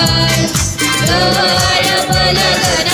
Lord, Lord, Lord,